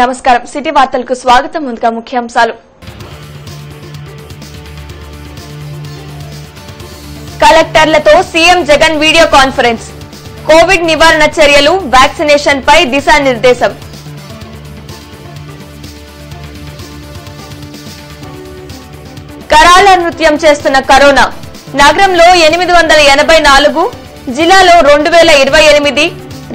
నమస్కారం. సిటీ వార్తలకు స్వాగతం. ముందుగా ముఖ్యాంశాలు. కలెక్టర్లతో CM Jagan video conference. Covid నివారణ చర్యలు వ్యాక్సినేషన్ పై దిశానిర్దేశం. కరాల నృత్యం చేస్తున్న కరోనా. నగరంలో ఎనిమిది వందల ఎనభై నాలుగు జిల్లాలో రెండు వేల ఇరవై ఎనిమిది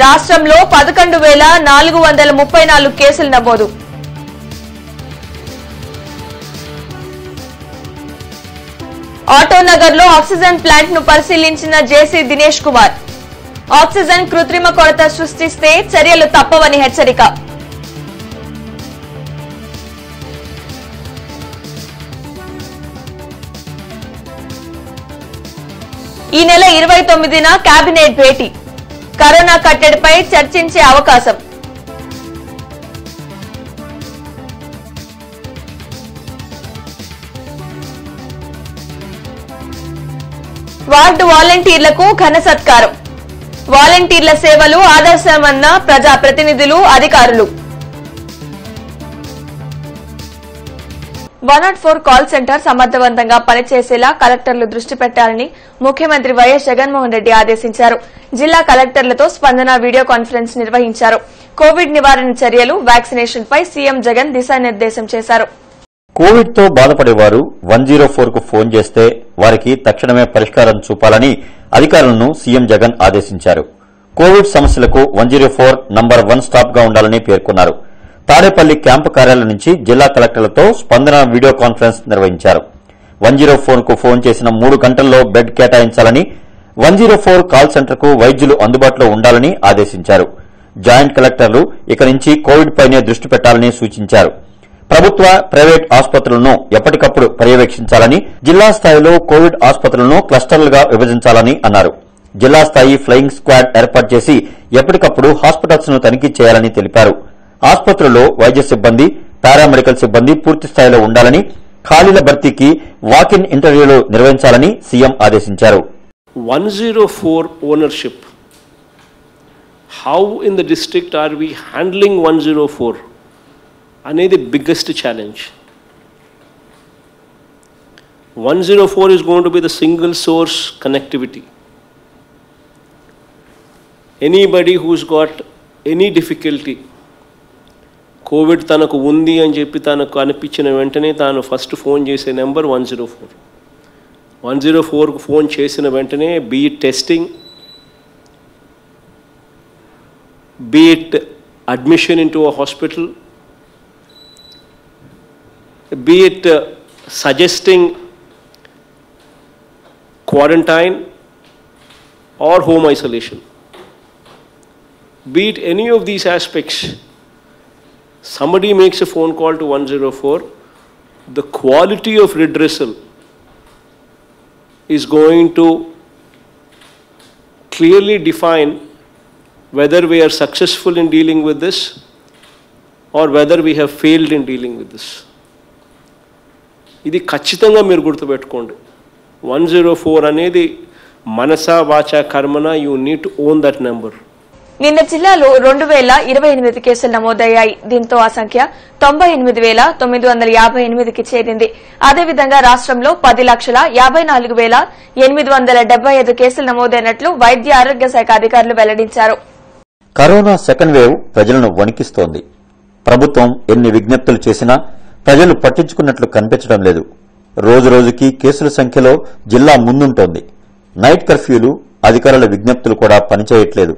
రాష్ట్రంలో పదకొండు వేల నాలుగు వందల ముప్పై నాలుగు కేసులు నమోదు. ఆటోనగర్లో ఆక్సిజన్ ప్లాంట్ను పరిశీలించిన జేసీ దినేష్ కుమార్. ఆక్సిజన్ కృత్రిమ కొరత సృష్టిస్తే చర్యలు తప్పవని హెచ్చరిక. ఈ నెల ఇరవై తొమ్మిదిన కేబినెట్ భేటీ. కరోనా కట్టడిపై చర్చించే అవకాశం. వార్డు వాలంటీర్లకు ఘన సత్కారం. వాలంటీర్ల సేవలు ఆదర్శమన్న ప్రజా ప్రతినిధులు అధికారులు. One nought four call centre సమర్థవంతంగా పనిచేసేలా కలెక్టర్లు దృష్టి పెట్టాలని ముఖ్యమంత్రి వైఎస్ జగన్మోహన్ రెడ్డి ఆదేశించారు. జిల్లా కలెక్టర్లతో స్పందన వీడియో కాన్ఫరెన్స్ నిర్వహించారు. కోవిడ్ నివారణ చర్యలు వ్యాక్సినేషన్ పై సీఎం జగన్ దిశానిర్దేశం చేశారు. కోవిడ్తో బాధపడేవారు వన్ జీరో ఫోర్కు ఫోన్ చేస్తే వారికి తక్షణమే పరిష్కారం చూపాలని అధికారులను సీఎం జగన్ ఆదేశించారు. కోవిడ్ సమస్యలకు one zero four number one స్టాప్గా ఉండాలని పేర్కొన్నారు. తాడేపల్లి క్యాంపు కార్యాలయం నుంచి జిల్లా కలెక్టర్లతో స్పందన వీడియో కాన్ఫరెన్స్ నిర్వహించారు. వన్ జీరో ఫోర్కు ఫోన్ చేసిన మూడు గంటల్లో బెడ్ కేటాయించాలని వన్ జీరో ఫోర్ కాల్ సెంటర్కు వైద్యులు అందుబాటులో ఉండాలని ఆదేశించారు. జాయింట్ కలెక్టర్లు ఇక నుంచి కోవిడ్ పైనే దృష్టి పెట్టాలని సూచించారు. ప్రభుత్వ ప్రైవేట్ ఆసుపత్రులను ఎప్పటికప్పుడు పర్యవేక్షించాలని జిల్లా స్థాయిలో కోవిడ్ ఆసుపత్రులను క్లస్టర్లుగా విభజించాలని అన్నారు. జిల్లా స్థాయి ఫ్లయింగ్ స్క్వాడ్ ఏర్పాటు చేసి ఎప్పటికప్పుడు హాస్పిటల్స్ను తనిఖీ చేయాలని తెలిపారు. ఆసుపత్రుల్లో వైద్య సిబ్బంది పారామెడికల్ సిబ్బంది పూర్తిస్థాయిలో ఉండాలని ఖాళీల భర్తీకి వాక్ ఇన్ ఇంటర్వ్యూలు నిర్వహించాలని సీఎం ఆదేశించారు. One zero four ownership. How in the district are we handling one zero four అనేది biggest challenge one zero four is gone to be the single source connectivity anybody who's got any difficulty Covid తనకు ఉంది అని చెప్పి తనకు అనిపించిన వెంటనే తాను first phone చేసే number one zero four one zero ఫోర్కు ఫోన్ చేసిన వెంటనే be it testing be it admission into a hospital be it suggesting quarantine or home isolation be it any of these aspects somebody makes a phone call to 104, the quality of redressal is going to clearly define whether we are successful in dealing with this or whether we have failed in dealing with this. ఇది ఖచ్చితంగా మీరు గుర్తుపెట్టుకోండి one zero four అనేది మనసా వాచా కర్మన you need to own that number నిన్న జిల్లాలో రెండు వేల ఇరవై ఎనిమిది కేసులు నమోదయ్యాయి. దీంతో ఆ సంఖ్య తొంభై ఎనిమిది వేల తొమ్మిది వందల యాభై ఎనిమిదికి చేరింది. అదేవిధంగా రాష్ట్రంలో పది లక్షల యాభై నాలుగు వేల ఎనిమిది వందల డెబ్బై ఐదు కేసులు నమోదైనట్లు వైద్య ఆరోగ్య శాఖ అధికారులు వెల్లడించారు. కరోనా సెకండ్ వేవ్ ప్రజలను వణికిస్తోంది. ప్రభుత్వం ఎన్ని విజ్ఞప్తులు చేసినా ప్రజలు పట్టించుకున్నట్లు కనిపించడం లేదు. రోజు రోజుకి కేసుల సంఖ్యలో జిల్లా ముందుంటోంది. నైట్ కర్ఫ్యూలు అధికారుల విజ్ఞప్తులు కూడా పనిచేయట్లేదు.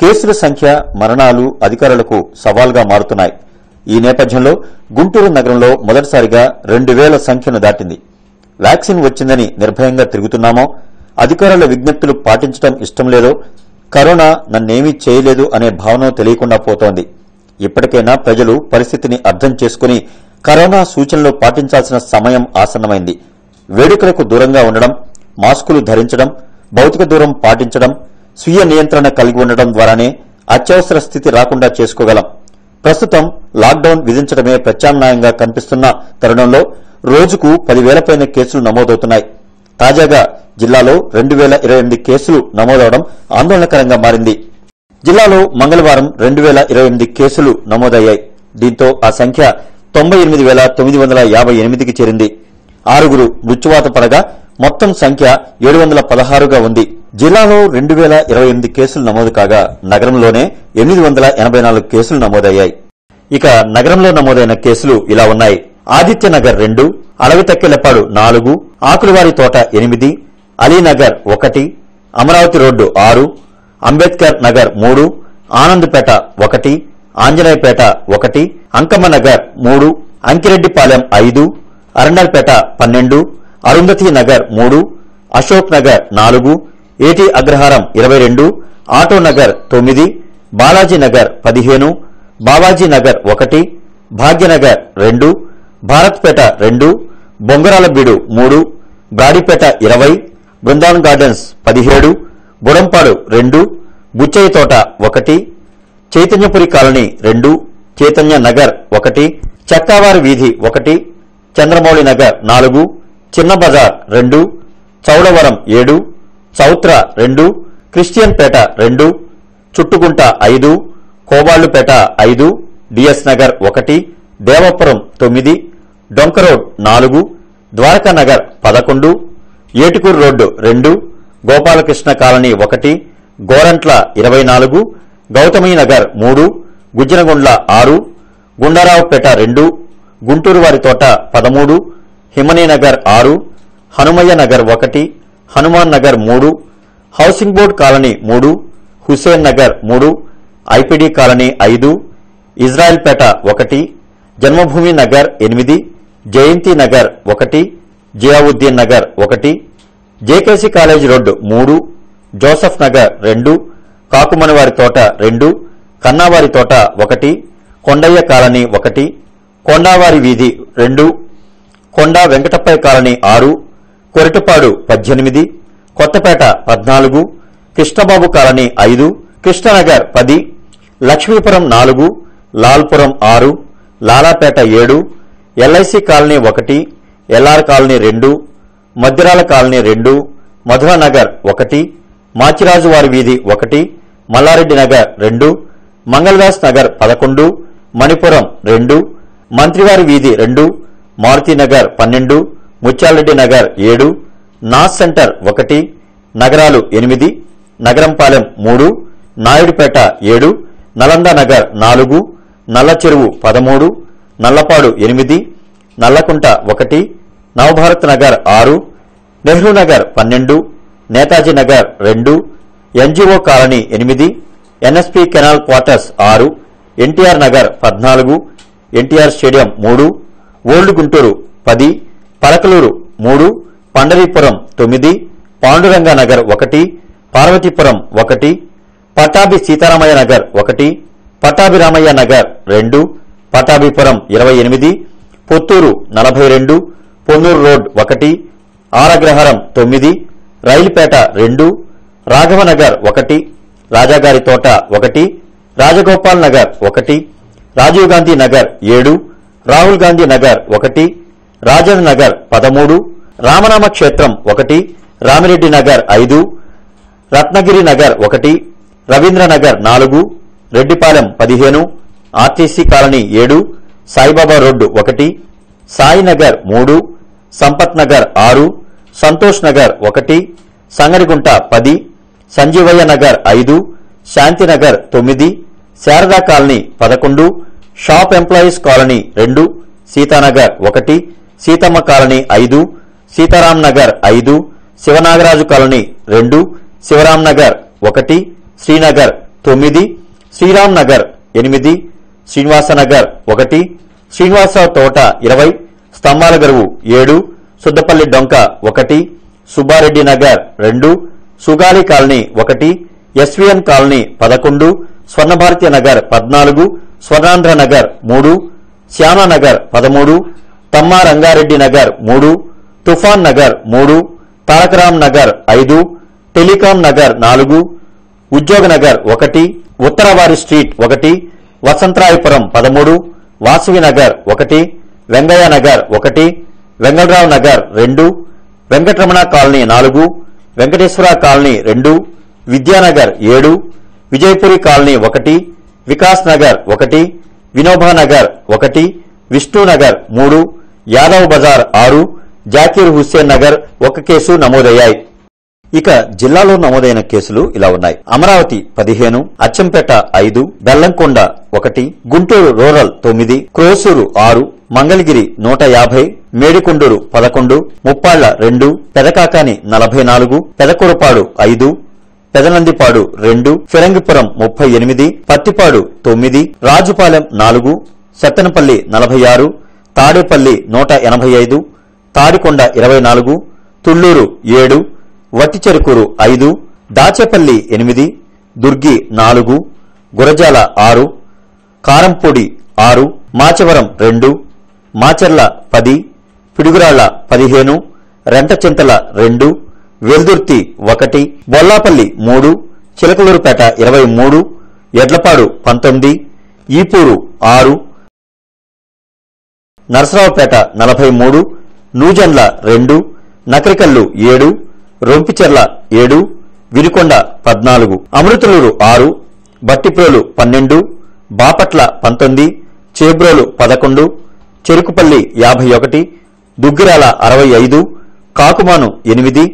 కేసుల సంఖ్య మరణాలు అధికారులకు సవాల్గా మారుతున్నాయి. ఈ నేపథ్యంలో గుంటూరు నగరంలో మొదటిసారిగా రెండు వేల సంఖ్యను దాటింది. వ్యాక్సిన్ వచ్చిందని నిర్భయంగా తిరుగుతున్నామో అధికారుల విజ్ఞప్తులు పాటించడం ఇష్టం లేదో కరోనా నన్నేమీ చేయలేదు అనే భావన తెలియకుండా పోతోంది. ఇప్పటికైనా ప్రజలు పరిస్థితిని అర్థం చేసుకుని కరోనా సూచనలు పాటించాల్సిన సమయం ఆసన్నమైంది. వేడుకలకు దూరంగా ఉండడం మాస్కులు ధరించడం భౌతిక దూరం పాటించడం స్వీయ నియంత్రణ కలిగి ఉండడం ద్వారానే అత్యవసర స్థితి రాకుండా చేసుకోగలం. ప్రస్తుతం లాక్డౌన్ విధించడమే ప్రత్యామ్నాయంగా కనిపిస్తున్న తరుణంలో రోజుకు పదివేల పైన కేసులు నమోదవుతున్నాయి. తాజాగా జిల్లాలో రెండు వేల ఇరవై ఎనిమిది కేసులు నమోదవడం ఆందోళనకరంగా మారింది. జిల్లాలో మంగళవారం రెండు వేల ఇరవై ఎనిమిది కేసులు నమోదయ్యాయి. దీంతో ఆ సంఖ్య తొంభై ఎనిమిది వేల తొమ్మిది వందల యాభై ఎనిమిదికి చేరింది. ఆరుగురు మృత్యువాత పడగా మొత్తం సంఖ్య ఏడు వందల పదహారుగా ఉంది. జిల్లాలో రెండు వేల ఇరవై ఎనిమిది కేసులు నమోదు కాగా నగరంలోనే ఎనిమిది వందల ఎనభై నాలుగు కేసులు నమోదయ్యాయి. ఇక నగరంలో నమోదైన కేసులు ఇలా ఉన్నాయి. ఆదిత్యనగర్ రెండు అడవితక్కెలపాడు నాలుగు ఆకులవారి తోట ఎనిమిది అలీనగర్ ఒకటి అమరావతి రోడ్డు ఆరు అంబేద్కర్ నగర్ మూడు ఆనంద్పేట ఒకటి ఆంజనేయపేట ఒకటి అంకమ్మ నగర్ మూడు అంకిరెడ్డిపాలెం ఐదు అరండల్పేట పన్నెండు అరుంధతి నగర్ మూడు అశోక్ నగర్ నాలుగు ఏటి అగ్రహారం ఇరవై రెండు ఆటో నగర్ తొమ్మిది బాలాజీ నగర్ పదిహేను బావాజీనగర్ ఒకటి భాగ్యనగర్ రెండు భారత్పేట రెండు బొంగరాలబీడు మూడు గాడిపేట ఇరవై బృందావన్ గార్డెన్స్ పదిహేడు బుడంపాడు రెండు బుచ్చయ్య తోట ఒకటి చైతన్యపురి కాలనీ రెండు చైతన్య నగర్ ఒకటి చక్కావారి వీధి ఒకటి చంద్రమౌళి నగర్ నాలుగు చిన్న బజార్ రెండు చౌడవరం ఏడు చౌత్ర రెండు క్రిస్టియన్పేట రెండు చుట్టుకుంట ఐదు కోబాళ్ళుపేట ఐదు డిఎస్ నగర్ ఒకటి దేవపురం తొమ్మిది డొంక రోడ్ నాలుగు ద్వారకా నగర్ పదకొండు ఏటుకూరు రోడ్డు రెండు గోపాలకృష్ణ కాలనీ ఒకటి గోరంట్ల ఇరవై నాలుగు గౌతమి నగర్ మూడు గుజ్జనగుండ్ల ఆరు గుండారావుపేట రెండు గుంటూరు వారి తోట పదమూడు హిమనీ నగర్ ఆరు హనుమయ్య నగర్ ఒకటి హనుమాన్ నగర్ మూడు హౌసింగ్ బోర్డ్ కాలనీ మూడు హుసేన్ నగర్ మూడు ఐపీడీ కాలనీ ఐదు ఇజ్రాయెల్పేట ఒకటి జన్మభూమి నగర్ ఎనిమిది జయంతి నగర్ ఒకటి జియావుద్దీన్ నగర్ ఒకటి జేకేసీ కాలేజ్ రోడ్డు మూడు జోసఫ్ నగర్ రెండు కాకుమనివారి తోట రెండు కన్నావారి తోట ఒకటి కొండయ్య కాలనీ ఒకటి కొండావారి వీధి రెండు కొండా వెంకటప్పయ్య కాలనీ ఆరు కొరటపాడు పద్దెనిమిది కొత్తపేట పద్నాలుగు కృష్ణబాబు కాలనీ ఐదు కృష్ణనగర్ పది లక్ష్మీపురం నాలుగు లాల్పురం ఆరు లాలాపేట ఏడు ఎల్ఐసి కాలనీ ఒకటి ఎల్ఆర్ కాలనీ రెండు మధ్యరాల కాలనీ రెండు మధురానగర్ ఒకటి మాచిరాజువారి వీధి ఒకటి మల్లారెడ్డి నగర్ రెండు మంగళదాస్ నగర్ పదకొండు మణిపురం రెండు మంత్రివారి వీధి రెండు మారుతీనగర్ పన్నెండు ముత్యాలరెడ్డి నగర్ ఏడు నాస్ సెంటర్ ఒకటి నగరాలు ఎనిమిది నగరంపాలెం మూడు నాయుడుపేట ఏడు నలంద నగర్ నాలుగు నల్లచెరువు పదమూడు నల్లపాడు ఎనిమిది నల్లకుంట ఒకటి నవభారత్ నగర్ ఆరు నెహ్రూ నగర్ పన్నెండు నేతాజీ నగర్ రెండు ఎన్జీఓ కాలనీ ఎనిమిది ఎన్ఎస్పి కెనాల్ క్వార్టర్స్ ఆరు ఎన్టీఆర్ నగర్ పద్నాలుగు ఎన్టీఆర్ స్టేడియం మూడు ఓల్డ్ గుంటూరు పది పలకలూరు మూడు పండరీపురం తొమ్మిది పాండురంగ నగర్ ఒకటి పార్వతీపురం ఒకటి పటాభి సీతారామయ్య నగర్ ఒకటి పటాభిరామయ్య నగర్ రెండు పటాభిపురం ఇరవై ఎనిమిది పుత్తూరు నలభై రెండు పొన్నూరు రోడ్ ఒకటి ఆరగ్రహారం తొమ్మిది రైలుపేట రెండు రాఘవనగర్ ఒకటి రాజాగారి తోట ఒకటి రాజగోపాల్ నగర్ ఒకటి రాజీవ్ గాంధీ నగర్ ఏడు రాహుల్ గాంధీ నగర్ ఒకటి రాజన్ నగర్ పదమూడు రామనామ క్షేత్రం ఒకటి రామిరెడ్డి నగర్ ఐదు రత్నగిరి నగర్ ఒకటి రవీంద్రనగర్ నాలుగు రెడ్డిపాలెం పదిహేను ఆర్టీసీ కాలనీ ఏడు సాయిబాబా రోడ్డు ఒకటి సాయినగర్ మూడు సంపత్ నగర్ ఆరు సంతోష్ నగర్ ఒకటి సంగరిగుంట పది సంజీవయ్య నగర్ ఐదు శాంతినగర్ తొమ్మిది శారదా కాలనీ పదకొండు షాప్ ఎంప్లాయీస్ కాలనీ రెండు సీతానగర్ ఒకటి సీతమ్మ కాలనీ ఐదు సీతారాం నగర్ ఐదు శివనాగరాజు కాలనీ రెండు శివరాం నగర్ ఒకటి శ్రీనగర్ తొమ్మిది శ్రీరామ్ నగర్ ఎనిమిది శ్రీనివాసనగర్ ఒకటి శ్రీనివాసరావు తోట ఇరవై స్తంభాల గరువు ఏడు సుద్దపల్లి డొంక ఒకటి సుబ్బారెడ్డి నగర్ రెండు సుగాలి కాలనీ ఒకటి ఎస్వీఎన్ కాలనీ పదకొండు స్వర్ణభారతి నగర్ పద్నాలుగు స్వర్ణాంధ్ర నగర్ మూడు శ్యామనగర్ పదమూడు తమ్మా రంగారెడ్డి నగర్ మూడు తుఫాన్ నగర్ మూడు తారకరామ్ నగర్ ఐదు టెలికాం నగర్ నాలుగు ఉద్యోగ నగర్ ఒకటి ఉత్తరవారి స్ట్రీట్ ఒకటి వసంతరాయపురం పదమూడు వాసవి నగర్ ఒకటి వెంగయ్య నగర్ ఒకటి వెంగళరావు నగర్ రెండు వెంకటరమణ కాలనీ నాలుగు వెంకటేశ్వర కాలనీ రెండు విద్యానగర్ ఏడు విజయపురి కాలనీ ఒకటి వికాస్ నగర్ ఒకటి వినోబానగర్ ఒకటి విష్ణునగర్ మూడు యాదవ్ బజార్ ఆరు జాకీర్ హుస్సేన్ నగర్ ఒక కేసు నమోదయ్యాయి. ఇక జిల్లాలో నమోదైన కేసులు ఇలా ఉన్నాయి. అమరావతి పదిహేను అచ్చంపేట ఐదు బెల్లంకొండ ఒకటి గుంటూరు రూరల్ తొమ్మిది క్రోసూరు ఆరు మంగళగిరి నూట యాభై మేడికొండూరు పదకొండు ముప్పాళ్ళ రెండు పెదకాకాని నలభై నాలుగు పెదకురపాడు ఐదు పెదనందిపాడు రెండు ఫిరంగిపురం ముప్పై ఎనిమిది పత్తిపాడు తొమ్మిది రాజుపాలెం నాలుగు సత్తెనపల్లి నలభై ఆరు తాడేపల్లి నూట ఎనభై ఐదు తాడికొండ ఇరవై నాలుగు తుళ్ళూరు ఏడు వట్టిచెరుకూరు ఐదు దాచేపల్లి ఎనిమిది దుర్గి నాలుగు గురజాల ఆరు కారంపూడి ఆరు మాచవరం రెండు మాచర్ల పది పిడుగురాళ్ళ పదిహేను రెంటచింతల రెండు వెల్దుర్తి ఒకటి బొల్లాపల్లి మూడు చిలకలూరుపేట ఇరవై మూడు ఎడ్లపాడు పంతొమ్మిది ఈపూరు ఆరు నరసరావుపేట నలభై మూడు నూజన్ల రెండు నకరికల్లు ఏడు రొంపిచెర్ల ఏడు వినుకొండ పద్నాలుగు అమృతలూరు ఆరు బట్టిప్రోలు పన్నెండు బాపట్ల పంతొమ్మిది చేబ్రోలు పదకొండు చెరుకుపల్లి యాభై ఒకటి దుగ్గిరాల అరవై ఐదు కాకుమాను ఎనిమిది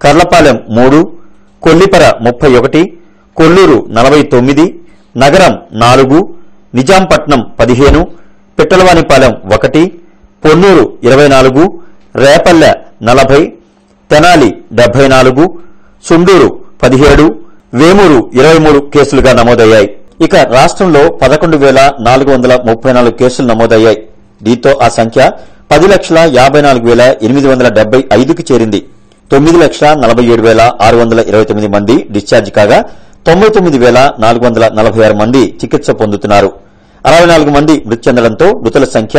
కర్లపాలెం మూడు కొల్లిపర ముప్పై ఒకటి కొల్లూరు నలభై తొమ్మిది నగరం నాలుగు నిజాంపట్నం పదిహేను పిట్టలవానిపాలెం ఒకటి పొన్నూరు ఇరవై నాలుగు రేపల్లె నలభై తెనాలి డెబ్బై నాలుగు సుండూరు పదిహేడు వేమూరు ఇరవై మూడు కేసులుగా నమోదయ్యాయి. ఇక రాష్ట్రంలో పదకొండు వేల నాలుగు వందల ముప్పై నాలుగు కేసులు నమోదయ్యాయి. దీంతో ఆ సంఖ్య పది లక్షల యాభై నాలుగు వేల ఎనిమిది వందల డెబ్బై ఐదుకి చేరింది. తొమ్మిది లక్షల నలభై ఏడు వేల ఆరు వందల ఇరవై తొమ్మిది మంది డిశ్చార్జ్ కాగా తొంభై తొమ్మిది వేల నాలుగు వందల నలభై ఆరు మంది చికిత్స పొందుతున్నారు. అరవై నాలుగు మంది మృతి చెందడంతో మృతుల సంఖ్య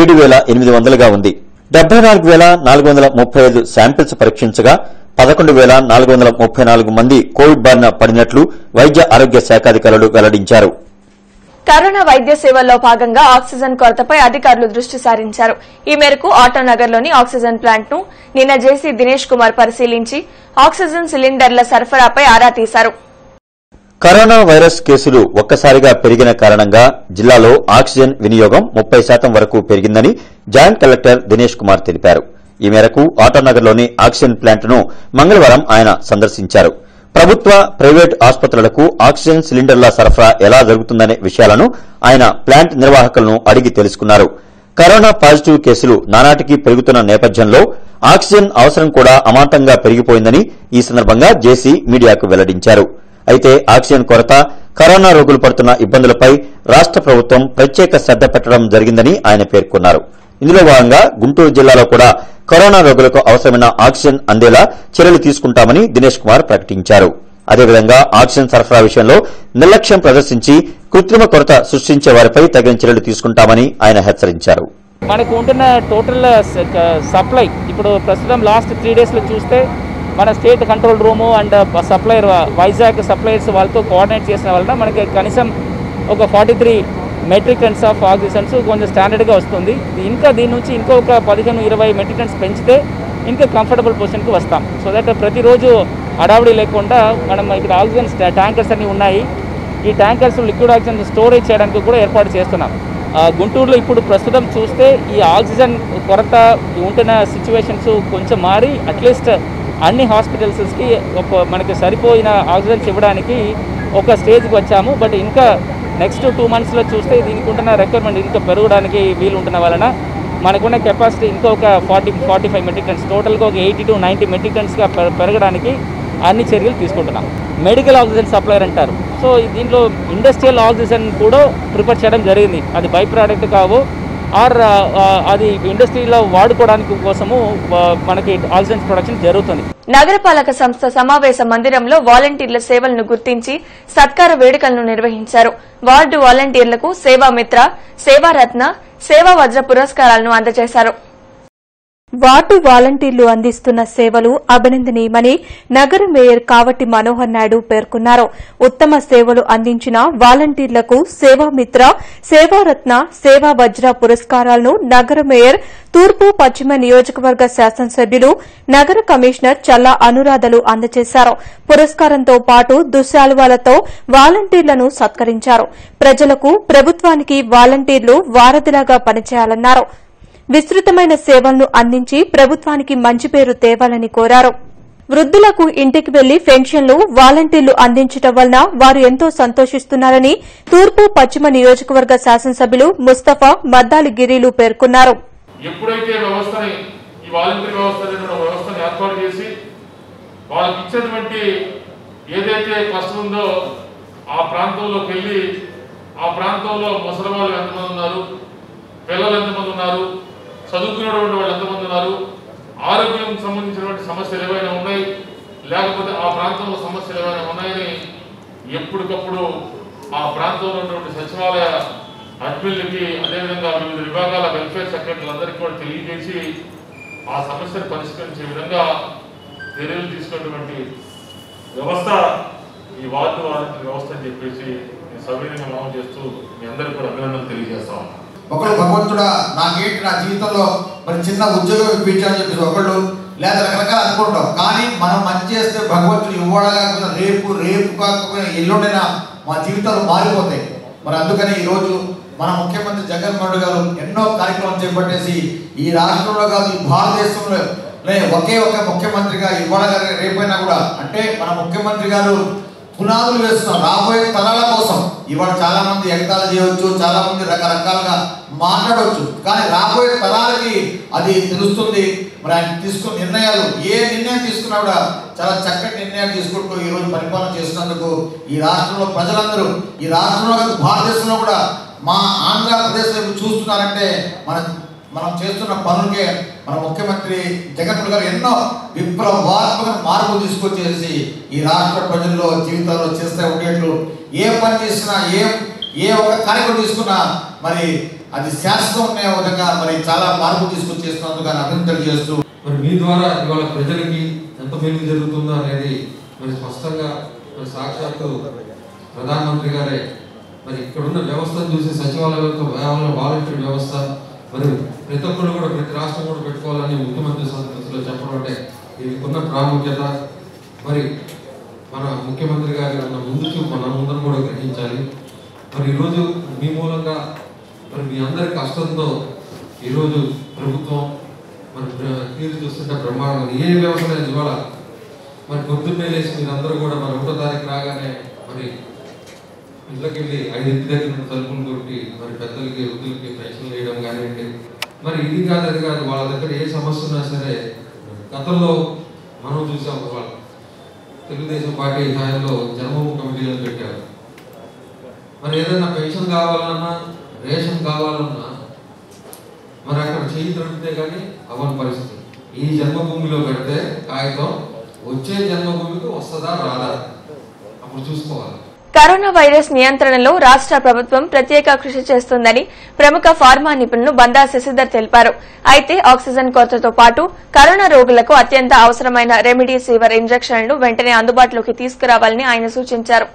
ఏడు వేల ఎనిమిది వందలుగా ఉంది. డెబ్బై నాలుగు వేల నాలుగు వందల ముప్పై ఐదు శాంపిల్స్ పరీక్షించగా పదకొండు వేల నాలుగు వందల ముప్పై నాలుగు మంది కోవిడ్ బారిన పడినట్లు వైద్య ఆరోగ్య శాఖాధికారులు వెల్లడించారు. కరోనా వైద్య సేవల్లో భాగంగా ఆక్సిజన్ కొరతపై అధికారులు దృష్టి సారించారు. ఈ మేరకు ఆటోనగర్లోని ఆక్సిజన్ ప్లాంట్ను నిన్న జేసీ దినేష్ కుమార్ పరిశీలించి ఆక్సిజన్ సిలిండర్ల సరఫరాపై ఆరా తీశారు. కరోనా వైరస్ కేసులు ఒక్కసారిగా పెరిగిన కారణంగా జిల్లాలో ఆక్సిజన్ వినియోగం ముప్పై శాతం వరకు పెరిగిందని జాయింట్ కలెక్టర్ దినేష్ కుమార్ తెలిపారు. ఈ మేరకు ఆటోనగర్లోని ఆక్సిజన్ ప్లాంట్ను మంగళవారం ఆయన సందర్శించారు. ప్రభుత్వ ప్రైవేట్ ఆసుపత్రులకు ఆక్సిజన్ సిలిండర్ల సరఫరా ఎలా జరుగుతుందనే విషయాలను ఆయన ప్లాంట్ నిర్వాహకులను అడిగి తెలుసుకున్నారు. కరోనా పాజిటివ్ కేసులు నానాటికి పెరుగుతున్న నేపథ్యంలో ఆక్సిజన్ అవసరం కూడా అమాంతంగా పెరిగిపోయిందని ఈ సందర్భంగా జేసీ మీడియాకు వెల్లడించారు. అయితే ఆక్సిజన్ కొరత కరోనా రోగులు పడుతున్న ఇబ్బందులపై రాష్ట ప్రభుత్వం ప్రత్యేక శ్రద్ద పెట్టడం జరిగిందని ఆయన పేర్కొన్నారు. ఇందులో భాగంగా గుంటూరు జిల్లాలో కూడా కరోనా రోగులకు అవసరమైన ఆక్సిజన్ అందేలా చర్యలు తీసుకుంటామని దినేష్ కుమార్ ప్రకటించారు. అదేవిధంగా ఆక్సిజన్ సరఫరా విషయంలో నిర్లక్ష్యం ప్రదర్శించి కృత్రిమ కొరత సృష్టించే వారిపై తగిన చర్యలు తీసుకుంటామని ఆయన హెచ్చరించారు. మనకు ఉంటున్న టోటల్ సప్లై ఇప్పుడు ప్రస్తుతం లాస్ట్ త్రీ డేస్లో చూస్తే మన state control room and supplier Vizag suppliers వాళ్ళతో కోఆర్డినేట్ చేసిన వలన మనకి కనీసం ఒక forty three metric tons of oxygens కొంచెం స్టాండర్డ్గా వస్తుంది. ఇంకా దీని నుంచి ఇంకొక పదిహేను ఇరవై మెట్రిక్ టన్స్ పెంచితే ఇంకా కంఫర్టబుల్ పొజిషన్కి వస్తాం. సో దట్ ప్రతిరోజు అడావిడి లేకుండా మనం ఇక్కడ ఆక్సిజన్ ట్యాంకర్స్ అన్నీ ఉన్నాయి. ఈ ట్యాంకర్స్ లిక్విడ్ ఆక్సిజన్ స్టోరేజ్ చేయడానికి కూడా ఏర్పాటు చేస్తున్నాం. గుంటూరులో ఇప్పుడు ప్రస్తుతం చూస్తే ఈ ఆక్సిజన్ కొరత ఉంటున్న సిచ్యువేషన్స్ కొంచెం మారి అట్లీస్ట్ అన్ని హాస్పిటల్స్కి ఒక మనకి సరిపోయిన ఆక్సిజన్స్ ఇవ్వడానికి ఒక స్టేజ్కి వచ్చాము. బట్ ఇంకా నెక్స్ట్ టూ మంత్స్లో చూస్తే దీనికి ఉంటున్న రిక్వైర్మెంట్ ఇంకా పెరగడానికి వీలు ఉంటున్న వలన మనకున్న కెపాసిటీ ఇంకా ఒక forty forty five metric tons టోటల్గా ఒక ఎయిటీ టు నైంటీ మెట్రిక్ టన్స్గా పెరగడానికి అన్ని చర్యలు తీసుకుంటున్నాం. మెడికల్ ఆక్సిజన్ సప్లయర్ అంటారు. సో దీంట్లో ఇండస్ట్రియల్ ఆక్సిజన్ కూడా ప్రిపేర్ చేయడం జరిగింది. అది బై ప్రోడక్ట్ కావు. ఆర్ అది ఇండస్ట్రీలో వాడుకోవడానికి కోసము మనకి ఆక్సిజన్ ప్రొడక్షన్ జరుగుతుంది. నగరపాలక సంస్థ సమావేశ మందిరంలో వాలంటీర్ల సేవలను గుర్తించి సత్కార వేడుకలను నిర్వహించారు. వార్డు వాలంటీర్లకు సేవామిత్ర సేవారత్న సేవా వజ్ర పురస్కారాలను అందజేశారు. వార్డు వాలంటీర్లు అందిస్తున్న సేవలు అభినందనీయమని నగర మేయర్ కావటి మనోహర్ నాయుడు పేర్కొన్నారు. ఉత్తమ సేవలు అందించిన వాలంటీర్లకు సేవామిత్ర సేవారత్న సేవా వజ్ర పురస్కారాలను నగర మేయర్ తూర్పు పశ్చిమ నియోజకవర్గ శాసనసభ్యులు నగర కమిషనర్ చల్లా అనురాధలు అందజేశారు. పురస్కారంతో పాటు దుశ్శాలువాలతో వాలంటీర్లను సత్కరించారు. ప్రజలకు ప్రభుత్వానికి వాలంటీర్లు వారధిలాగా పనిచేయాలన్నారు. విస్తృతమైన సేవలను అందించి ప్రభుత్వానికి మంచి పేరు తేవాలని కోరారు. వృద్ధులకు ఇంటికి వెళ్ళి పెన్షన్లు వాలంటీర్లు అందించడం వలన వారు ఎంతో సంతోషిస్తున్నారని తూర్పు పశ్చిమ నియోజకవర్గ శాసనసభ్యులు ముస్తఫా మద్దాలి గిరీలు పేర్కొన్నారు. ఎప్పుడైతే వ్యవస్థని ఈ వాలంటీర్ వ్యవస్థ ఏర్పాటు చేసి వాళ్ళకి ఏదైతే కష్టం ఉందో ఆ ప్రాంతంలోకి వెళ్ళి ఆ ప్రాంతంలో ముసలి వాళ్ళు ఎంతమంది ఉన్నారు పిల్లలు ఎంతమంది ఉన్నారు చదువుకున్నటువంటి వాళ్ళు ఎంతమంది ఉన్నారు? ఆరోగ్యం సంబంధించినటువంటి సమస్యలు ఏవైనా ఉన్నాయి? లేకపోతే ఆ ప్రాంతంలో సమస్యలు ఏమైనా ఉన్నాయని ఎప్పటికప్పుడు ఆ ప్రాంతంలో ఉన్నటువంటి సచివాలయ అడ్మిన్లకి అదేవిధంగా వివిధ విభాగాల వెల్ఫేర్ సెక్రటరీలందరికీ కూడా తెలియజేసి ఆ సమస్యను పరిష్కరించే విధంగా చర్యలు తీసుకున్నటువంటి వ్యవస్థ ఈ వార్డు వాలంటీర్ వ్యవస్థ అని చెప్పేసి నేను మనం చేస్తూ మీ అందరికీ కూడా అభినందనలు తెలియజేస్తా ఉన్నాను. ఒకళ్ళు భగవంతుడా నాకేంటి నా జీవితంలో మరి చిన్న ఉద్యోగం ఇప్పించాలని చెప్పేసి ఒకళ్ళు లేదా రకరకాల అనుకుంటాం. కానీ మనం మంచి చేస్తే భగవంతుడు ఇవ్వడం కాకుండా రేపు రేపు కాకపోయినా ఎల్లుండైనా మా జీవితాలు మారిపోతాయి. మరి అందుకని ఈరోజు మన ముఖ్యమంత్రి జగన్మోహన్ రెడ్డి గారు ఎన్నో కార్యక్రమాలు చేపట్టేసి ఈ రాష్ట్రంలో కాదు ఈ భారతదేశంలో లే ఒకే ఒక ముఖ్యమంత్రిగా ఇవాళ రేపైనా కూడా. అంటే మన ముఖ్యమంత్రి గారు పునాదులు వేస్తున్నాం. రాబోయే తరాల కోసం ఇవాళ చాలా మంది ఎగతాలు చేయవచ్చు చాలా మంది రకరకాలుగా మాట్లాడవచ్చు. కానీ రాబోయే తరాలకి అది తెలుస్తుంది. మరి ఆయన తీసుకున్న నిర్ణయాలు ఏ నిర్ణయం తీసుకున్నా కూడా చాలా చక్కటి నిర్ణయాలు తీసుకుంటూ ఈ రోజు పరిపాలన చేసినందుకు ఈ రాష్ట్రంలో ప్రజలందరూ ఈ రాష్ట్రంలో భారతదేశంలో కూడా మా ఆంధ్రప్రదేశ్ వైపు చూస్తున్నారంటే మన మనం చేస్తున్న పనులకే మన ముఖ్యమంత్రి జగన్మోహన్ గారు ఎన్నో విప్లవాత్మక మార్పులు తీసుకొచ్చేసి ఈ రాష్ట్ర ప్రజల్లో జీవితాల్లో చేస్తే ఉండేట్లు. ఏ పని చేసినా ఏ ఏ ఒక్క కార్యక్రమం తీసుకున్నా మరి అది శాశ్వతం ఉండే విధంగా మరి చాలా మార్పు తీసుకొచ్చేస్తున్నందుకు ఆయన అభినందనలు చేస్తూ మరి మీ ద్వారా ఇవాళ ప్రజలకి ఎంత మేలు జరుగుతుందో అనేది మరి స్పష్టంగా మరి సాక్షాత్తు ప్రధానమంత్రి గారే మరి ఇక్కడున్న వ్యవస్థను చూసి సచివాలయంతో వాలంటీర్ వ్యవస్థ మరి ప్రతి ఒక్కరు కూడా ప్రతి రాష్ట్రం కూడా పెట్టుకోవాలని ముఖ్యమంత్రి సందర్శనలో చెప్పడం అంటే దీనికున్న ప్రాముఖ్యత. మరి మన ముఖ్యమంత్రి గారి ఉన్న ముందు చూపు మన కూడా గ్రహించాలి. మరి ఈరోజు మీ మూలంగా మరి మీ అందరి కష్టంతో ఈరోజు ప్రభుత్వం మరి తీరు చూస్తుంటే బ్రహ్మాండం ఏ వ్యవస్థ ఇవాళ? మరి పొద్దున్నే లేచి మీరందరూ కూడా మరి ఒకటో తారీఖు రాగానే మరి ఇళ్ళకి వెళ్ళి ఐదింటి దగ్గర తలుపులు కొట్టి మరి పెద్దలకి వృద్ధులకి పెన్షన్ వేయడం కానివ్వండి. మరి ఇది కాదు అది కాదు వాళ్ళ దగ్గర ఏ సమస్య ఉన్నా సరే గతంలో మనం చూసాం వాళ్ళు తెలుగుదేశం పార్టీ స్థాయిలో జన్మభూమి కమిటీలను పెట్టారు. మరి ఏదైనా పెన్షన్ కావాలన్నా రేషన్ కావాలన్నా మరి అక్కడ చేయి దొరికితే కానీ అవ్వని పరిస్థితి. ఈ జన్మభూమిలో పెడితే కాగితం వచ్చే జన్మభూమికి వస్తుందా రాదా? అప్పుడు చూసుకోవాలి. కరోనా వైరస్ నియంత్రణలో రాష్ట ప్రభుత్వం ప్రత్యేక కృషి చేస్తుందని ప్రముఖ ఫార్మా నిపుణులు బందా శశిధర్ తెలిపారు. అయితే ఆక్సిజన్ కొరతతో పాటు కరోనా రోగులకు అత్యంత అవసరమైన రెమిడీసివర్ ఇంజెక్షన్లను వెంటనే అందుబాటులోకి తీసుకురావాలని ఆయన సూచించారు.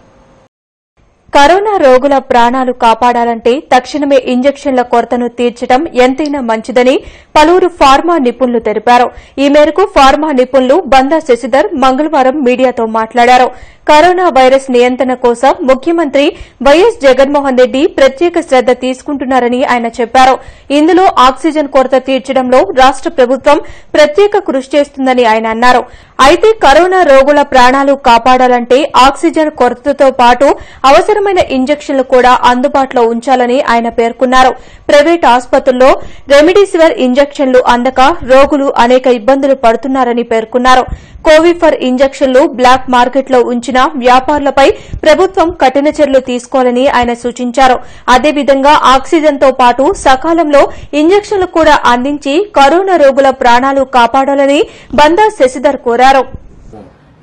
కరోనా రోగుల ప్రాణాలు కాపాడాలంటే తక్షణమే ఇంజెక్షన్ల కొరతను తీర్చడం ఎంతైనా మంచిదని పలువురు ఫార్మా నిపుణులు తెలిపారు. ఈ మేరకు ఫార్మా నిపుణులు బందా శశిధర్ మంగళవారం మీడియాతో మాట్లాడారు. కరోనా వైరస్ నియంత్రణ కోసం ముఖ్యమంత్రి వైఎస్ జగన్మోహన్ రెడ్డి ప్రత్యేక శ్రద్ద తీసుకుంటున్నారని ఆయన చెప్పారు. ఇందులో ఆక్సిజన్ కొరత తీర్చడంలో రాష్ట ప్రభుత్వం ప్రత్యేక కృషి చేస్తుందని ఆయన అన్నారు. అయితే కరోనా రోగుల ప్రాణాలు కాపాడాలంటే ఆక్సిజన్ కొరతతో పాటు అవసరమైన ఇంజెక్షన్లు కూడా అందుబాటులో ఉంచాలని ఆయన పేర్కొన్నారు. ప్రైవేట్ ఆసుపత్రుల్లో రెమిడిసివర్ ఇంజెక్షన్లు అందక రోగులు అనేక ఇబ్బందులు పడుతున్నారని పేర్కొన్నారు. కోవిఫర్ ఇంజక్షన్లు బ్లాక్ మార్కెట్లో ఉంచిన వ్యాపారులపై ప్రభుత్వం కఠిన చర్యలు తీసుకోవాలని ఆయన సూచించారు. అదేవిధంగా ఆక్సిజన్తో పాటు సకాలంలో ఇంజెక్షన్లు కూడా అందించి కరోనా రోగుల ప్రాణాలు కాపాడాలని బందా శశిధర్ కోరారు.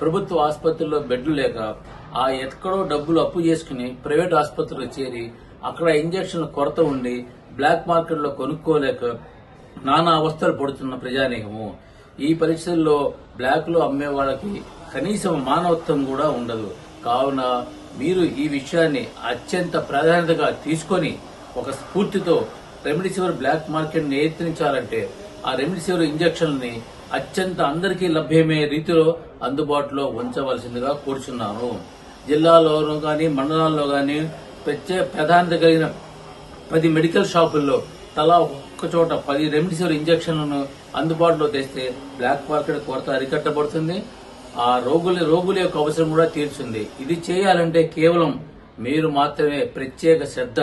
ప్రభుత్వ ఆసుపత్రుల్లో బెడ్లు లేక ఆ ఎక్కడో డబ్బులు అప్పు చేసుకుని ప్రైవేట్ ఆసుపత్రిలో చేరి అక్కడ ఇంజక్షన్ల కొరత ఉండి బ్లాక్ మార్కెట్లో కొనుక్కోలేక నానా అవస్థలు పడుతున్న ప్రజానీకము. ఈ పరిస్థితుల్లో బ్లాక్లో అమ్మే వాళ్ళకి కనీసం మానవత్వం కూడా ఉండదు. కావున మీరు ఈ విషయాన్ని అత్యంత ప్రాధాన్యతగా తీసుకొని ఒక స్ఫూర్తితో రెమ్డెసివిర్ బ్లాక్ మార్కెట్ నియంత్రించాలంటే ఆ రెమ్డెసివిర్ ఇంజక్షన్ని అత్యంత అందరికీ లభ్యమయ్యే రీతిలో అందుబాటులో ఉంచవలసిందిగా కోరుచున్నాను. జిల్లాలోనూ కానీ మండలాల్లో కానీ ప్రత్యేక ప్రాధాన్యత కలిగిన పది మెడికల్ షాపుల్లో తలా ఒక్క చోట పది రెమ్డెసివిర్ ఇంజక్షన్లను అందుబాటులో తెస్తే బ్లాక్ మార్కెట్ కొరత అరికట్టబడుతుంది. ఆ రోగుల రోగుల యొక్క అవసరం కూడా తీర్చుంది. ఇది చేయాలంటే కేవలం మీరు మాత్రమే ప్రత్యేక శ్రద్ధ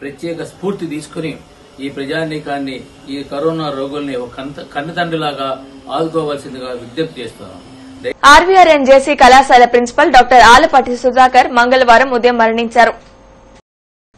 ప్రత్యేక స్ఫూర్తి తీసుకుని ఈ ప్రజానీకాన్ని ఈ కరోనా రోగుల్ని ఒక కన్న- కన్నతండ్రిలాగా ఆదుకోవాల్సిందిగా విజ్ఞప్తి చేస్తున్నాను ఆర్వీఆర్ అండ్ జేసీ కళాశాల ప్రిన్సిపల్ డాక్టర్ ఆలపాటి సుధాకర్ మంగళవారం ఉదయం మరణించారు.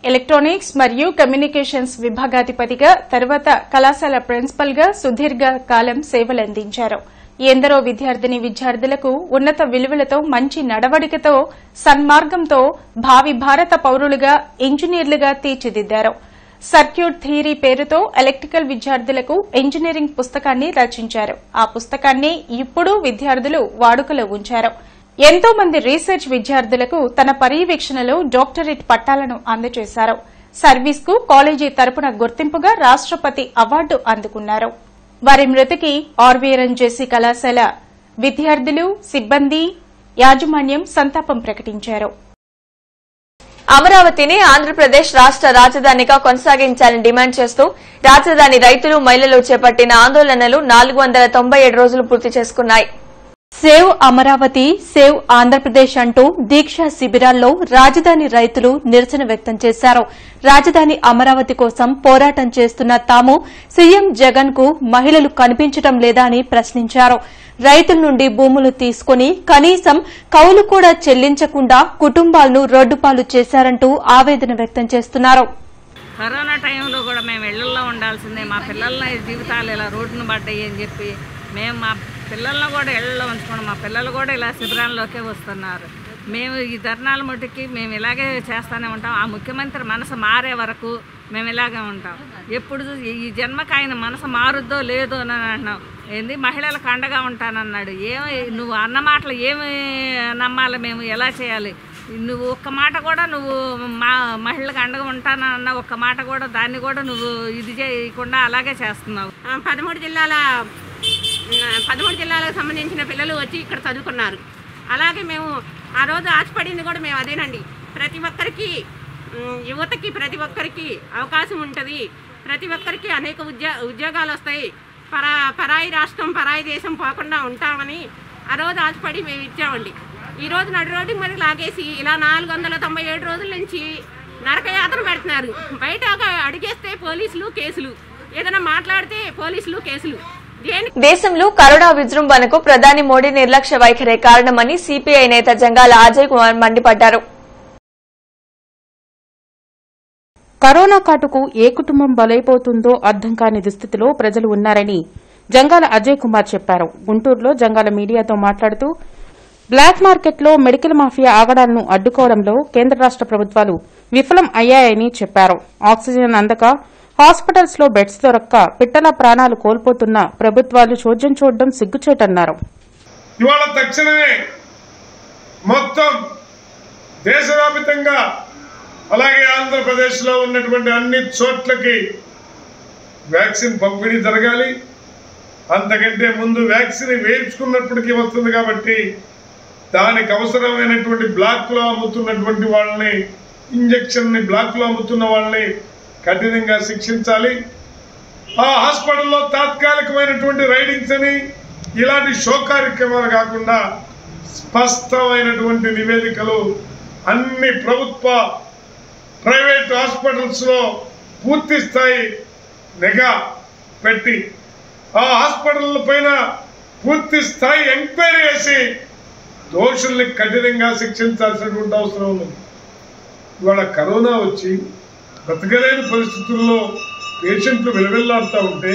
ఎలక్ట్రానిక్స్ మరియు కమ్యూనికేషన్స్ విభాగాధిపతిగా తర్వాత కళాశాల ప్రిన్సిపల్గా సుదీర్ఘ కాలం సేవలందించారు. ఎందరో విద్యార్థిని విద్యార్థులకు ఉన్నత విలువలతో మంచి నడవడికతో సన్మార్గంతో భావి భారత పౌరులుగా ఇంజనీర్లుగా తీర్చిదిద్దారు. సర్క్యూట్ థియరీ పేరుతో ఎలక్ట్రికల్ విద్యార్థులకు ఇంజనీరింగ్ పుస్తకాన్ని రచించారు. ఆ పుస్తకాన్ని ఇప్పుడు విద్యార్థులు వాడుకలో ఉంచారు. ఎంతో మంది రీసెర్చ్ విద్యార్థులకు తన పర్యవేక్షణలో డాక్టరేట్ పట్టాలను అందజేశారు. సర్వీస్కు కాలేజీ తరపున గుర్తింపుగా రాష్ట్రపతి అవార్డు అందుకున్నారు. వారి మృతికి ఆర్వీఆర్ఎన్ కళాశాల విద్యార్థులు సిబ్బంది యాజమాన్యం సంతాపం ప్రకటించారు. అమరావతిని ఆంధ్రప్రదేశ్ రాష్ట రాజధానిగా కొనసాగించాలని డిమాండ్ చేస్తూ రాజధాని రైతులు మహిళలు చేపట్టిన ఆందోళనలు నాలుగు వందల తొంభై ఏడు రోజులు పూర్తి చేసుకున్నాయి. సేవ్ అమరావతి సేవ్ ఆంధ్రప్రదేశ్ అంటూ దీక్షా శిబిరాల్లో రాజధాని రైతులు నిరసన వ్యక్తం చేశారు. రాజధాని అమరావతి కోసం పోరాటం చేస్తున్న తాము సీఎం జగన్కు మహిళలు కనిపించడం లేదా అని ప్రశ్నించారు. రైతుల నుండి భూములు తీసుకుని కనీసం కౌలు కూడా చెల్లించకుండా కుటుంబాలను రోడ్డుపాలు చేశారంటూ ఆవేదన వ్యక్తం చేస్తున్నారు. కరోనా టైంలో కూడా మేము ఇళ్ళలో ఉండాల్సిందే. మా పిల్లల జీవితాలు ఇలా రోడ్డును పడ్డాయి అని చెప్పి మేము మా పిల్లలను కూడా ఇళ్ళలో ఉంచుకోండి. మా పిల్లలు కూడా ఇలా శిబిరాల్లోకే వస్తున్నారు. మేము ఈ ధర్నాల మటుకి మేము ఇలాగే చేస్తూనే ఉంటాం. ఆ ముఖ్యమంత్రి మనసు మారే వరకు మేము ఇలాగే ఉంటాం. ఎప్పుడు ఈ జన్మకు ఆయన మనసు మారుద్దో లేదో అని అంటున్నాం. ఏంది? మహిళలకు అండగా ఉంటానన్నాడు. ఏమి నువ్వు అన్న మాటలు ఏమి నమ్మాలి మేము? ఎలా చేయాలి? నువ్వు ఒక్క మాట కూడా నువ్వు మా మహిళలకు అండగా ఉంటానన్న ఒక్క మాట కూడా దాన్ని కూడా నువ్వు ఇది చేయకుండా అలాగే చేస్తున్నావు. పదమూడు జిల్లాల పదమూడు జిల్లాలకు సంబంధించిన పిల్లలు వచ్చి ఇక్కడ చదువుకున్నారు. అలాగే మేము ఆ రోజు ఆశపడింది కూడా మేము అదేనండి. ప్రతి ఒక్కరికి యువతకి ప్రతి ఒక్కరికి అవకాశం ఉంటుంది. ప్రతి ఒక్కరికి అనేక ఉద్యో ఉద్యోగాలు వస్తాయి. పరా పరాయి రాష్ట్రం పరాయి దేశం పోకుండా ఉంటామని ఆ రోజు ఆశపడి మేము ఇచ్చామండి. ఈరోజు నడు రోజు మరి లాగేసి ఇలా నాలుగు వందల తొంభై ఏడు రోజుల నుంచి నరకయాత్ర పెడుతున్నారు. బయట ఒక అడిగేస్తే పోలీసులు కేసులు. ఏదైనా మాట్లాడితే పోలీసులు కేసులు. దేశంలో కరోనా విజృంభణకు ప్రధాని మోడీ నిర్లక్ష్య వైఖరే కారణమని సిపిఐ నేత జంగాల అజయ్ కుమార్ మండిపడ్డారు. కరోనా కాటుకు ఏ కుటుంబం బలైపోతుందో అర్థం కాని దుస్థితిలో ప్రజలు ఉన్నారని జంగాల అజయ్ కుమార్ చెప్పారు. గుంటూరులో జంగాల మీడియాతో మాట్లాడుతూ బ్లాక్ మార్కెట్లో మెడికల్ మాఫియా ఆగడాలను అడ్డుకోవడంలో కేంద్ర రాష్ట ప్రభుత్వాలు విఫలం అయ్యాయని చెప్పారు. ఆక్సిజన్ అందక హాస్పిటల్స్లో బెడ్స్ దొరక్క పిట్టల ప్రాణాలు కోల్పోతున్న ప్రభుత్వాలు చోద్యం చూడడం సిగ్గుచేటన్నారు. ఇవాళ తక్షణమే మొత్తం దేశవ్యాప్తంగా అలాగే ఆంధ్రప్రదేశ్లో ఉన్నటువంటి అన్ని చోట్లకి వ్యాక్సిన్ పంపిణీ జరగాలి. అంతకంటే ముందు వ్యాక్సిన్ వేయించుకున్నప్పటికీ వస్తుంది కాబట్టి దానికి అవసరమైనటువంటి బ్లాక్లో అమ్ముతున్నటువంటి వాళ్ళని ఇంజక్షన్ని బ్లాక్లో అమ్ముతున్న వాళ్ళని కఠినంగా శిక్షించాలి. ఆ హాస్పిటల్లో తాత్కాలికమైనటువంటి రైడింగ్స్ అని ఇలాంటి షో కార్యక్రమాలు కాకుండా స్పష్టమైనటువంటి నివేదికలు అన్ని ప్రభుత్వ ప్రైవేట్ హాస్పిటల్స్లో పూర్తి స్థాయి నిఘా పెట్టి ఆ హాస్పిటల్ పైన పూర్తి స్థాయి ఎంక్వైరీ చేసి దోషుల్ని కఠినంగా శిక్షించాల్సినటువంటి అవసరం ఉంది. ఇవాళ కరోనా వచ్చి బ్రతకలేని పరిస్థితుల్లో పేషెంట్లు విలవిల్లాడుతూ ఉంటే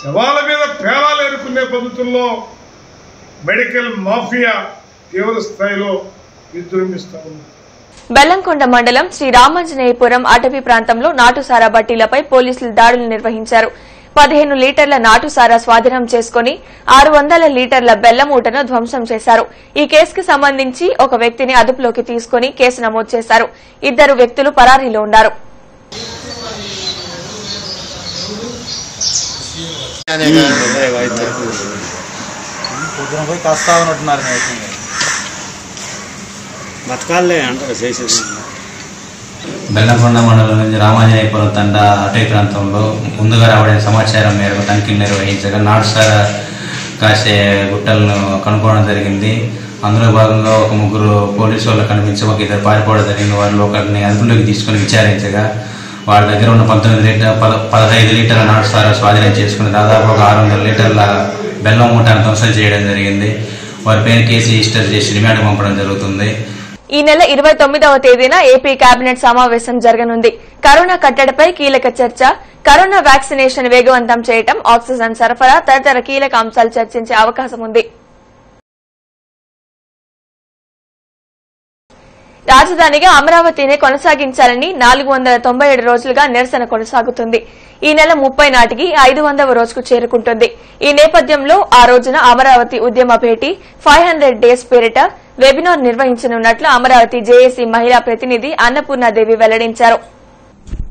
శవాల మీద పేలాలు ఎరుకునే పద్ధతుల్లో మెడికల్ మాఫియా తీవ్ర స్థాయిలో విజృంభిస్తూ ఉంది. బెల్లంకొండ మండలం శ్రీ రామాంజనేయపురం అటవీ ప్రాంతంలో నాటుసారా బట్టీలపై పోలీసులు దాడులు నిర్వహించారు. పదిహేను లీటర్ల నాటుసారా స్వాధీనం చేసుకుని ఆరు వందల లీటర్ల బెల్లం మూటను ధ్వంసం చేశారు. ఈ కేసుకు సంబంధించి ఒక వ్యక్తిని అదుపులోకి తీసుకుని కేసు నమోదు చేశారు. ఇద్దరు వ్యక్తులు పరారీలో ఉన్నారు. పొద్దున పోయి కస్తా ఉన్నట్టున్నారు బతకాలే అంటారు చేసేది బెల్లంకొండ మండలం నుంచి రామాంజనేయపురం తండ అటవీ ప్రాంతంలో ముందుగా రావడిన సమాచారం మేరకు తనిఖీలు నిర్వహించగా నాటుసార కాసే గుట్టలను కనుక్కోవడం జరిగింది. అందులో భాగంగా ఒక ముగ్గురు పోలీసు వాళ్ళు కనిపించి ఒక ఇద్దరు పారిపోవడం జరిగింది. వారిలో ఒకరిని అదుపులోకి తీసుకుని విచారించగా వాడి దగ్గర ఉన్న పంతొమ్మిది లీటర్ పద పదహైదు లీటర్ల నాటు సారా స్వాధీనం చేసుకుని దాదాపు ఒక ఆరు వందల లీటర్ల బెల్లం మూటాన్ని ధ్వంసం చేయడం జరిగింది. వారి పేరు కేసు రిజిస్టర్ చేసి రిమాండ్ పంపడం జరుగుతుంది. ఈ నెల ఇరవై తొమ్మిదవ తేదీన ఏపీ కేబినెట్ సమావేశం జరగనుంది. కరోనా కట్టడిపై కీలక చర్చ కరోనా వ్యాక్సినేషన్ వేగవంతం చేయడం ఆక్సిజన్ సరఫరా తదితర కీలక అంశాలు చర్చించే అవకాశం ఉంది రాజధానిగా అమరావతినే కొనసాగించాలని నాలుగు వందల తొంభై ఏడు రోజులుగా నిరసన కొనసాగుతుంది. ఈ నెల ముప్పై నాటికి ఐదు వందవ రోజుకు చేరుకుంటుంది. ఈ నేపథ్యంలో ఆ రోజున అమరావతి ఉద్యమ భేటీ ఫైవ్ హండ్రెడ్ డేస్ పేరిట వెబినార్ నిర్వహించనున్నట్లు అమరావతి జేఏసీ మహిళా ప్రతినిధి అన్నపూర్ణాదేవి వెల్లడించారు.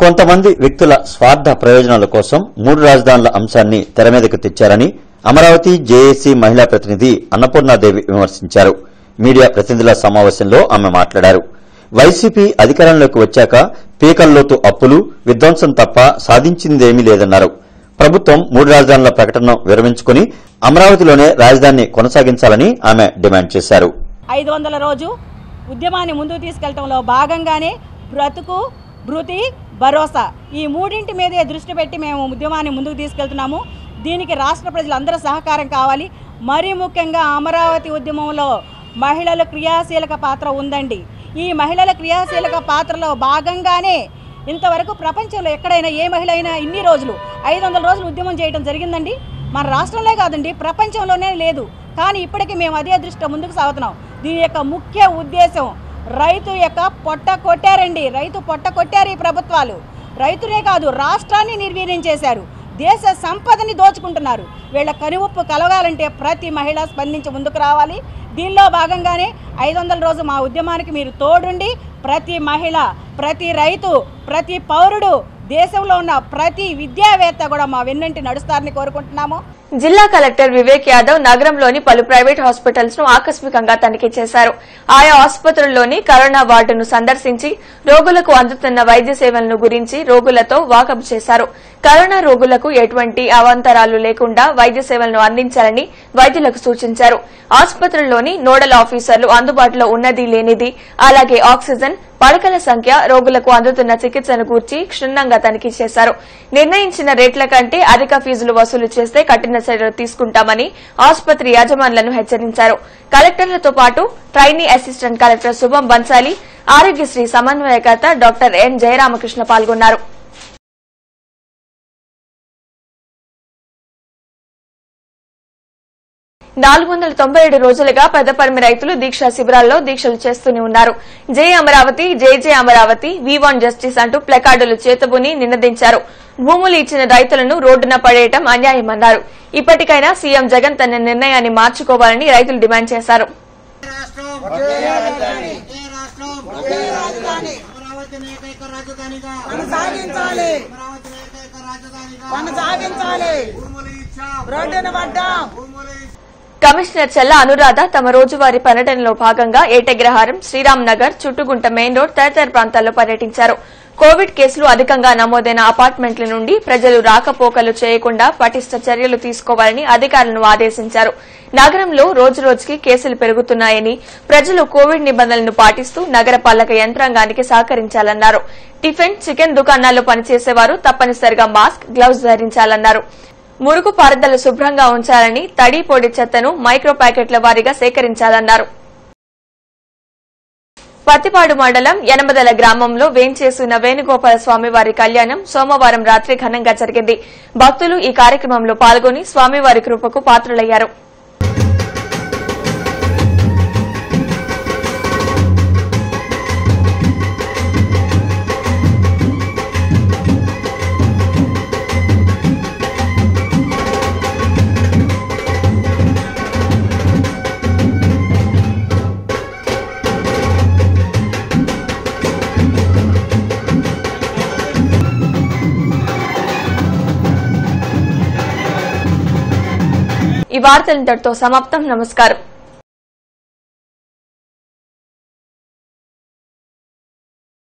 కొంతమంది వ్యక్తుల స్వార్థ ప్రయోజనాల కోసం మూడు రాజధానుల అంశాన్ని తెరమీదకు తెచ్చారని అమరావతి జేఏసీ మహిళా ప్రతినిధి అన్నపూర్ణాదేవి విమర్శించారు. మీడియా ప్రతినిధుల సమావేశంలో ఆమె మాట్లాడారు. వైసీపీ అధికారంలోకి వచ్చాక పీకల్లోతు అప్పులు విధ్వంసం తప్ప సాధించిందేమీ లేదన్నారు. ప్రభుత్వం మూడు రాజధానుల ప్రకటనను విరమించుకుని అమరావతిలోనే రాజధానిని కొనసాగించాలని ఆమె డిమాండ్ చేశారు. ఐదు వందల రోజు ఉద్యమాన్ని ముందుకు తీసుకెళ్ళడంలో భాగంగానే బ్రతుకు భృతి భరోసా ఈ మూడింటి మీదే దృష్టి పెట్టి మేము ఉద్యమాన్ని ముందుకు తీసుకెళ్తున్నాము. దీనికి రాష్ట్ర ప్రజలందరూ సహకారం కావాలి. మరీ ముఖ్యంగా అమరావతి ఉద్యమంలో మహిళల క్రియాశీలక పాత్ర ఉందండి. ఈ మహిళల క్రియాశీలక పాత్రలో భాగంగానే ఇంతవరకు ప్రపంచంలో ఎక్కడైనా ఏ మహిళ అయినా ఇన్ని రోజులు ఐదు వందల రోజులు ఉద్యమం చేయడం జరిగిందండి. మన రాష్ట్రంలో కాదండి ప్రపంచంలోనే లేదు. కానీ ఇప్పటికీ మేము అదే దృష్టిలో ముందుకు సాగుతున్నాం. దీని యొక్క ముఖ్య ఉద్దేశం రైతు యొక్క పొట్ట కొట్టారండి. రైతు పొట్ట కొట్టారు ఈ ప్రభుత్వాలు. రైతునే కాదు రాష్ట్రాన్ని నిర్వీర్యం చేశారు. దేశ సంపదని దోచుకుంటున్నారు. వీళ్ళ కనువుప్పు కలగాలంటే ప్రతి మహిళ స్పందించి ముందుకు రావాలి. దీనిలో భాగంగానే ఐదు వందల రోజు మా ఉద్యమానికి మీరు తోడుండి ప్రతి మహిళ ప్రతి రైతు ప్రతి పౌరుడు దేశంలో ఉన్న ప్రతి విద్యావేత్త కూడా మా వెన్నంటి నడుస్తారని కోరుకుంటున్నాము. జిల్లా కలెక్టర్ వివేక్ యాదవ్ నగరంలోని పలు ప్రైవేట్ హాస్పిటల్స్ను ఆకస్మికంగా తనిఖీ చేశారు. ఆయా ఆసుపత్రుల్లోని కరోనా వార్డును సందర్శించి రోగులకు అందుతున్న వైద్య సేవలను గురించి రోగులతో వాకప్ చేశారు. కరోనా రోగులకు ఎటువంటి అవాంతరాలు లేకుండా వైద్య సేవలను అందించాలని వైద్యులకు సూచించారు. ఆసుపత్రుల్లోని నోడల్ ఆఫీసర్లు అందుబాటులో ఉన్నది లేనిది అలాగే ఆక్సిజన్ పడకల సంఖ్య రోగులకు అందుతున్న చికిత్సను గూర్చి క్షుణ్ణంగా తనిఖీ చేశారు. నిర్ణయించిన రేట్ల కంటే అధిక ఫీజులు వసూలు చేస్తే కఠిన చర్యలు తీసుకుంటామని ఆసుపత్రి యాజమాన్లను హెచ్చరించారు. కలెక్టర్లతో పాటు ట్రైనీ అసిస్టెంట్ కలెక్టర్ శుభం బన్సాలి ఆరోగ్యశ్రీ సమన్వయకర్త డాక్టర్ ఎన్ జయరామకృష్ణ పాల్గొన్నారు. నాలుగు వందల తొంభై ఏడు రోజులుగా పెద్దపరిమి రైతులు దీక్షా శిబిరాల్లో దీక్షలు చేస్తూనే ఉన్నారు. జై అమరావతి జై జై అమరావతి వి వన్ జస్టిస్ అంటూ ప్లకార్డులు చేతబుని నినదించారు. భూములు ఇచ్చిన రైతులను రోడ్డున పడేయటం అన్యాయమన్నారు. ఇప్పటికైనా సీఎం జగన్ తన నిర్ణయాన్ని మార్చుకోవాలని రైతులు డిమాండ్ చేశారు. కొనసాగించాలి. రోడ్డున పడ్డాం. కమిషనర్ చెల్ల అనురాధ తమ రోజువారీ పర్యటనలో భాగంగా ఏటగ్రహారం శ్రీరామ్ నగర్ చుట్టుగుంట మెయిన్ రోడ్ తదితర ప్రాంతాల్లో పర్యటించారు. కోవిడ్ కేసులు అధికంగా నమోదైన అపార్ట్మెంట్ల నుండి ప్రజలు రాకపోకలు చేయకుండా పటిష్ట చర్యలు తీసుకోవాలని అధికారులను ఆదేశించారు. నగరంలో రోజురోజుకి కేసులు పెరుగుతున్నాయని ప్రజలు కోవిడ్ నిబంధనలను పాటిస్తూ నగర పాలక యంత్రాంగానికి సహకరించాలన్నారు. టిఫిన్ చికెన్ దుకాణాల్లో పనిచేసేవారు తప్పనిసరిగా మాస్క్ గ్లౌజ్ ధరించాలన్నారు. మురుగు పారుదల శుభ్రంగా ఉంచాలని తడి పొడి చెత్తను మైక్రో ప్యాకెట్ల వారీగా సేకరించాలన్నారు. పత్తిపాడు మండలం ఎనమదల గ్రామంలో వేంచేసిన వేణుగోపాల స్వామివారి కళ్యాణం సోమవారం రాత్రి ఘనంగా జరిగింది. భక్తులు ఈ కార్యక్రమంలో పాల్గొని స్వామివారి కృపకు పాత్రులయ్యారు. ఈ వార్తలు ఇంతటితో సమాప్తం. నమస్కారం.